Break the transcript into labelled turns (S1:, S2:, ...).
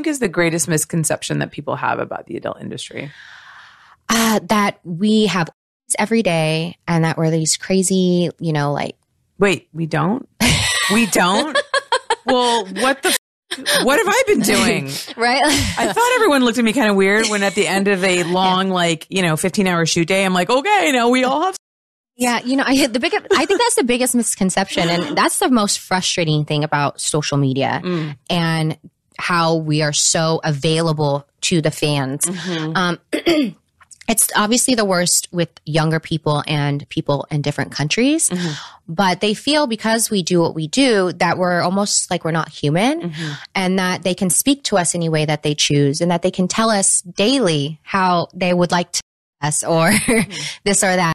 S1: think is the greatest misconception that people have about the adult industry?
S2: Uh, that we have every day and that we're these crazy, you know, like.
S1: Wait, we don't? We don't? well, what the f- what have I been doing?
S2: Right?
S1: I thought everyone looked at me kind of weird when at the end of a long, like, you know, 15 hour shoot day, I'm like, okay, now we all have.
S2: Yeah, you know, I hit the biggest. I think that's the biggest misconception, and that's the most frustrating thing about social media
S1: Mm.
S2: and how we are so available to the fans.
S1: Mm-hmm.
S2: Um, it's obviously the worst with younger people and people in different countries,
S1: Mm-hmm.
S2: but they feel because we do what we do that we're almost like we're not human,
S1: Mm-hmm.
S2: and that they can speak to us any way that they choose, and that they can tell us daily how they would like to us or
S1: Mm-hmm.
S2: this or that.